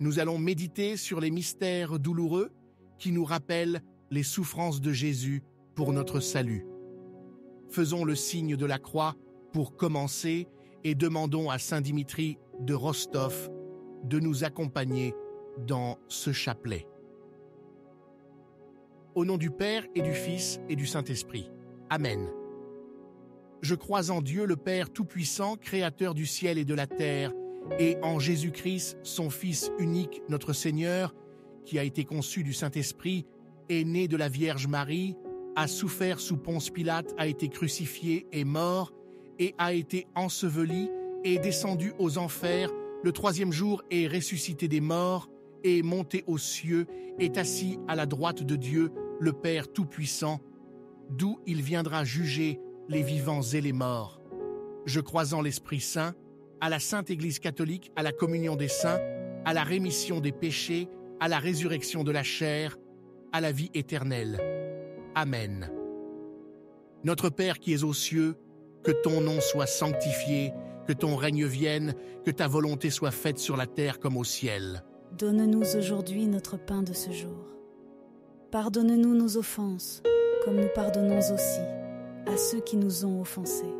Nous allons méditer sur les mystères douloureux qui nous rappellent les souffrances de Jésus pour notre salut. Faisons le signe de la croix pour commencer et demandons à Saint Dimitri de Rostov de nous accompagner dans ce chapelet. Au nom du Père et du Fils et du Saint-Esprit. Amen. Je crois en Dieu le Père Tout-Puissant, Créateur du ciel et de la terre, et en Jésus-Christ, son Fils unique, notre Seigneur, qui a été conçu du Saint-Esprit, est né de la Vierge Marie, a souffert sous Ponce Pilate, a été crucifié et mort, et a été enseveli, et descendu aux enfers, le troisième jour est ressuscité des morts, est monté aux cieux, est assis à la droite de Dieu, le Père Tout-Puissant, d'où il viendra juger les vivants et les morts. Je crois en l'Esprit Saint, à la Sainte Église catholique, à la communion des saints, à la rémission des péchés, à la résurrection de la chair, à la vie éternelle. Amen. Notre Père qui es aux cieux, que ton nom soit sanctifié, que ton règne vienne, que ta volonté soit faite sur la terre comme au ciel. Donne-nous aujourd'hui notre pain de ce jour. Pardonne-nous nos offenses, comme nous pardonnons aussi à ceux qui nous ont offensés.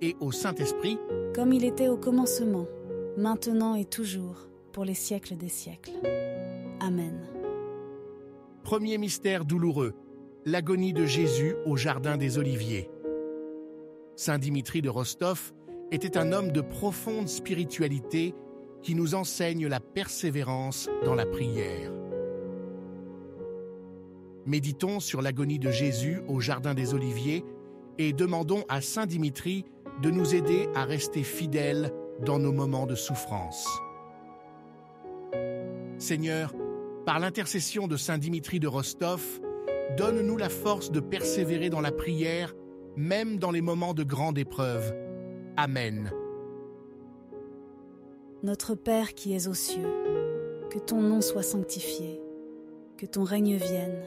et au Saint-Esprit, comme il était au commencement, maintenant et toujours, pour les siècles des siècles. Amen. Premier mystère douloureux, l'agonie de Jésus au Jardin des Oliviers. Saint Dimitri de Rostov était un homme de profonde spiritualité qui nous enseigne la persévérance dans la prière. Méditons sur l'agonie de Jésus au Jardin des Oliviers et demandons à Saint Dimitri de nous aider à rester fidèles dans nos moments de souffrance. Seigneur, par l'intercession de Saint Dimitri de Rostov, donne-nous la force de persévérer dans la prière, même dans les moments de grande épreuve. Amen. Notre Père qui es aux cieux, que ton nom soit sanctifié, que ton règne vienne,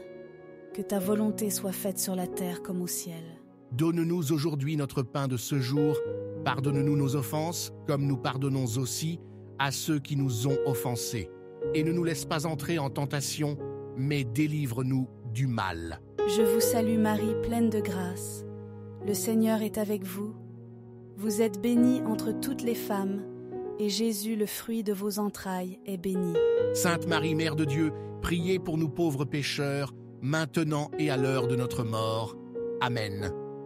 que ta volonté soit faite sur la terre comme au ciel. Donne-nous aujourd'hui notre pain de ce jour. Pardonne-nous nos offenses, comme nous pardonnons aussi à ceux qui nous ont offensés. Et ne nous laisse pas entrer en tentation, mais délivre-nous du mal. Je vous salue Marie, pleine de grâce. Le Seigneur est avec vous. Vous êtes bénie entre toutes les femmes, et Jésus, le fruit de vos entrailles, est béni. Sainte Marie, Mère de Dieu, priez pour nous pauvres pécheurs, maintenant et à l'heure de notre mort. Amen.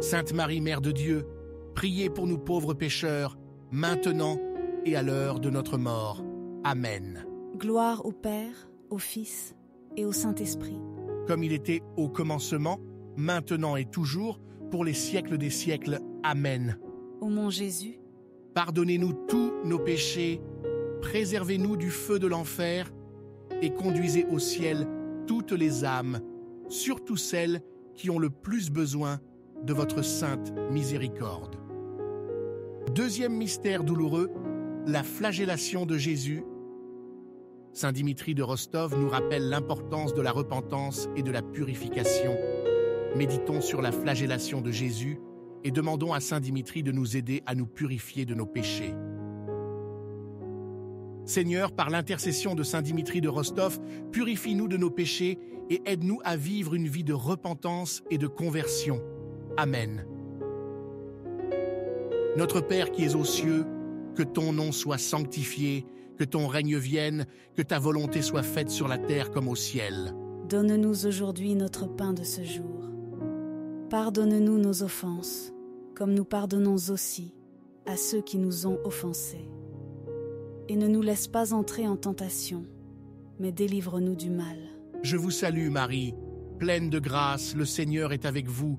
Sainte Marie, Mère de Dieu, priez pour nous pauvres pécheurs, maintenant et à l'heure de notre mort. Amen. Gloire au Père, au Fils et au Saint-Esprit. Comme il était au commencement, maintenant et toujours, pour les siècles des siècles. Amen. Ô mon Jésus, Pardonnez-nous tous nos péchés, préservez-nous du feu de l'enfer, et conduisez au ciel toutes les âmes, surtout celles qui ont le plus besoin de votre sainte miséricorde. Deuxième mystère douloureux, la flagellation de Jésus. Saint Dimitri de Rostov nous rappelle l'importance de la repentance et de la purification. Méditons sur la flagellation de Jésus et demandons à Saint Dimitri de nous aider à nous purifier de nos péchés. Seigneur, par l'intercession de Saint Dimitri de Rostov, purifie-nous de nos péchés et aide-nous à vivre une vie de repentance et de conversion. Amen. Notre Père qui es aux cieux, que ton nom soit sanctifié, que ton règne vienne, que ta volonté soit faite sur la terre comme au ciel. donne-nous aujourd'hui notre pain de ce jour. Pardonne-nous nos offenses, comme nous pardonnons aussi à ceux qui nous ont offensés. Et ne nous laisse pas entrer en tentation, mais délivre-nous du mal. Je vous salue Marie, pleine de grâce, le Seigneur est avec vous.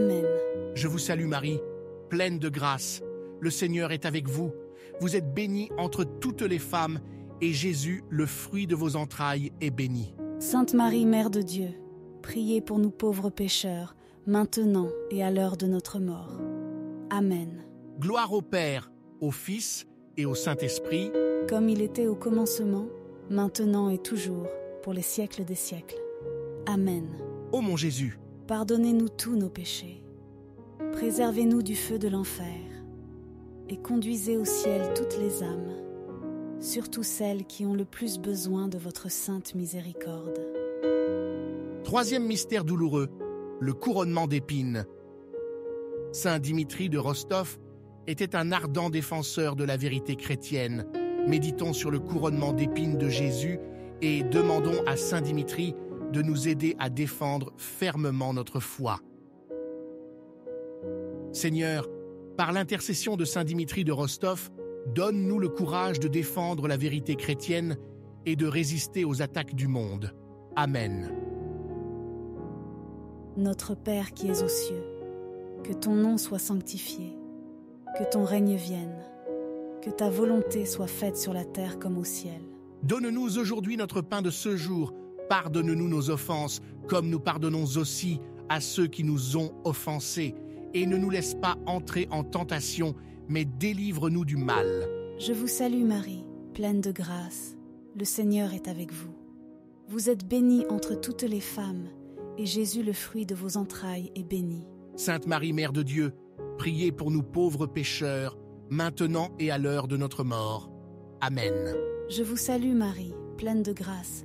Amen. Je vous salue Marie, pleine de grâce. Le Seigneur est avec vous. Vous êtes bénie entre toutes les femmes, et Jésus, le fruit de vos entrailles, est béni. Sainte Marie, Mère de Dieu, priez pour nous pauvres pécheurs, maintenant et à l'heure de notre mort. Amen. Gloire au Père, au Fils et au Saint-Esprit, Comme il était au commencement, maintenant et toujours, pour les siècles des siècles. Amen. ô mon Jésus. Pardonnez-nous tous nos péchés. Préservez-nous du feu de l'enfer. Et conduisez au ciel toutes les âmes, surtout celles qui ont le plus besoin de votre sainte miséricorde. Troisième mystère douloureux, le couronnement d'épines. Saint Dimitri de Rostov était un ardent défenseur de la vérité chrétienne. Méditons sur le couronnement d'épines de Jésus et demandons à Saint Dimitri de nous aider à défendre fermement notre foi. Seigneur, par l'intercession de Saint Dimitri de Rostov, donne-nous le courage de défendre la vérité chrétienne et de résister aux attaques du monde. Amen. Notre Père qui es aux cieux, que ton nom soit sanctifié, que ton règne vienne, que ta volonté soit faite sur la terre comme au ciel. Donne-nous aujourd'hui notre pain de ce jour. Pardonne-nous nos offenses, comme nous pardonnons aussi à ceux qui nous ont offensés. Et ne nous laisse pas entrer en tentation, mais délivre-nous du mal. Je vous salue Marie, pleine de grâce. Le Seigneur est avec vous. Vous êtes bénie entre toutes les femmes, et Jésus, le fruit de vos entrailles, est béni. Sainte Marie, Mère de Dieu, priez pour nous pauvres pécheurs, maintenant et à l'heure de notre mort. Amen. Je vous salue Marie, pleine de grâce.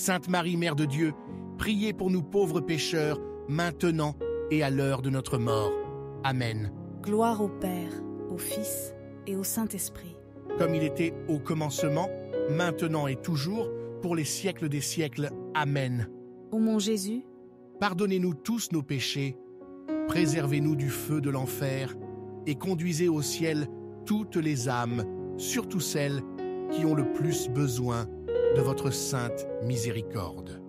Sainte Marie, Mère de Dieu, priez pour nous pauvres pécheurs, maintenant et à l'heure de notre mort. Amen. Gloire au Père, au Fils et au Saint-Esprit. Comme il était au commencement, maintenant et toujours, pour les siècles des siècles. Amen. Ô mon Jésus, Pardonnez-nous tous nos péchés, préservez-nous du feu de l'enfer, et conduisez au ciel toutes les âmes, surtout celles qui ont le plus besoin de votre sainte miséricorde.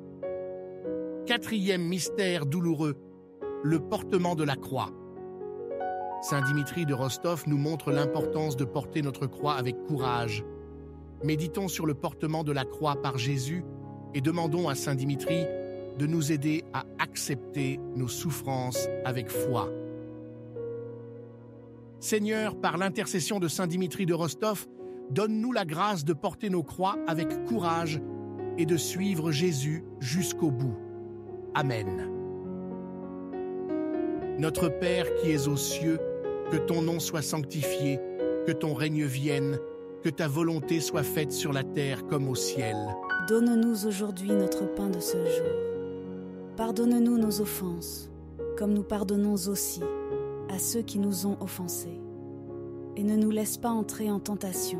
Quatrième mystère douloureux, le portement de la croix. Saint Dimitri de Rostov nous montre l'importance de porter notre croix avec courage. Méditons sur le portement de la croix par Jésus et demandons à Saint Dimitri de nous aider à accepter nos souffrances avec foi. Seigneur, par l'intercession de Saint Dimitri de Rostov, donne-nous la grâce de porter nos croix avec courage et de suivre Jésus jusqu'au bout. Amen. Notre Père qui es aux cieux, que ton nom soit sanctifié, que ton règne vienne, que ta volonté soit faite sur la terre comme au ciel. Donne-nous aujourd'hui notre pain de ce jour. Pardonne-nous nos offenses, comme nous pardonnons aussi à ceux qui nous ont offensés. Et ne nous laisse pas entrer en tentation,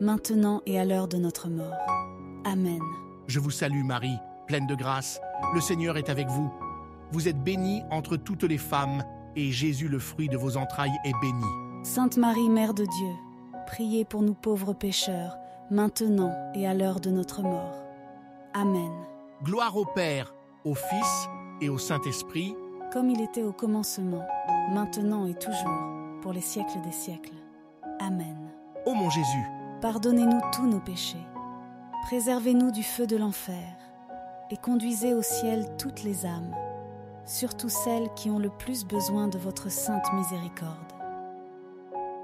maintenant et à l'heure de notre mort. Amen. Je vous salue Marie, pleine de grâce, le Seigneur est avec vous. Vous êtes bénie entre toutes les femmes, et Jésus, le fruit de vos entrailles, est béni. Sainte Marie, Mère de Dieu, priez pour nous pauvres pécheurs, maintenant et à l'heure de notre mort. Amen. Gloire au Père, au Fils et au Saint-Esprit, comme il était au commencement, maintenant et toujours, pour les siècles des siècles. Amen. Ô mon Jésus, pardonnez-nous tous nos péchés, préservez-nous du feu de l'enfer, et conduisez au ciel toutes les âmes, surtout celles qui ont le plus besoin de votre sainte miséricorde.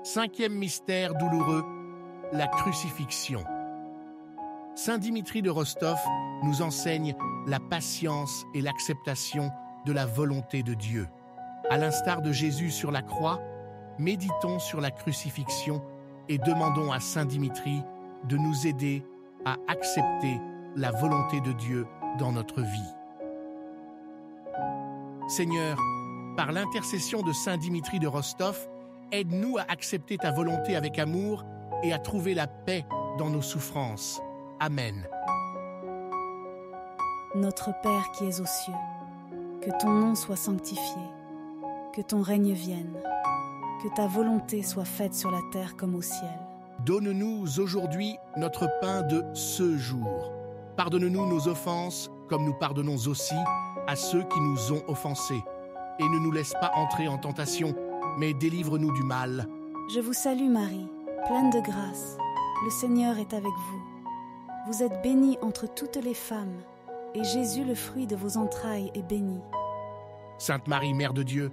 Cinquième mystère douloureux, la crucifixion. Saint Dimitri de Rostov nous enseigne la patience et l'acceptation de la volonté de Dieu. À l'instar de Jésus sur la croix, méditons sur la crucifixion et demandons à Saint Dimitri de nous aider à accepter la volonté de Dieu dans notre vie. Seigneur, par l'intercession de Saint Dimitri de Rostov, aide-nous à accepter ta volonté avec amour et à trouver la paix dans nos souffrances. Amen. Notre Père qui es aux cieux, que ton nom soit sanctifié, que ton règne vienne, que ta volonté soit faite sur la terre comme au ciel. Donne-nous aujourd'hui notre pain de ce jour. Pardonne-nous nos offenses, comme nous pardonnons aussi à ceux qui nous ont offensés. Et ne nous laisse pas entrer en tentation, mais délivre-nous du mal. Je vous salue Marie, pleine de grâce. Le Seigneur est avec vous. Vous êtes bénie entre toutes les femmes, et Jésus, le fruit de vos entrailles, est béni. Sainte Marie, Mère de Dieu,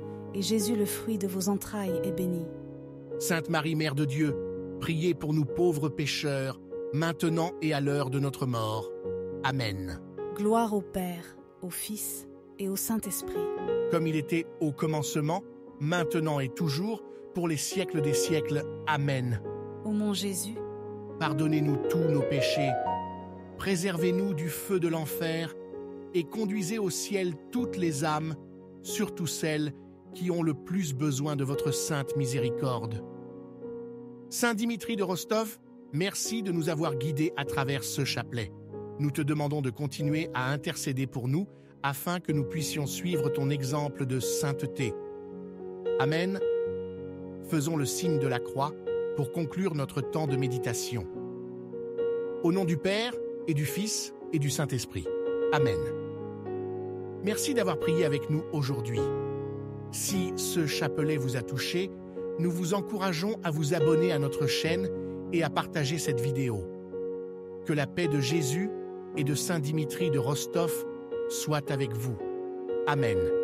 et Jésus, le fruit de vos entrailles, est béni. Sainte Marie, Mère de Dieu, priez pour nous pauvres pécheurs, maintenant et à l'heure de notre mort. Amen. Gloire au Père, au Fils et au Saint-Esprit. Comme il était au commencement, maintenant et toujours, pour les siècles des siècles. Amen. Ô mon Jésus, Pardonnez-nous tous nos péchés, préservez-nous du feu de l'enfer, et conduisez au ciel toutes les âmes, surtout celles qui ont le plus besoin de votre sainte miséricorde. Saint Dimitri de Rostov, merci de nous avoir guidés à travers ce chapelet. Nous te demandons de continuer à intercéder pour nous afin que nous puissions suivre ton exemple de sainteté. Amen. Faisons le signe de la croix pour conclure notre temps de méditation. Au nom du Père et du Fils et du Saint-Esprit. Amen. Merci d'avoir prié avec nous aujourd'hui. Si ce chapelet vous a touché, nous vous encourageons à vous abonner à notre chaîne et à partager cette vidéo. Que la paix de Jésus et de Saint Dimitri de Rostov soit avec vous. Amen.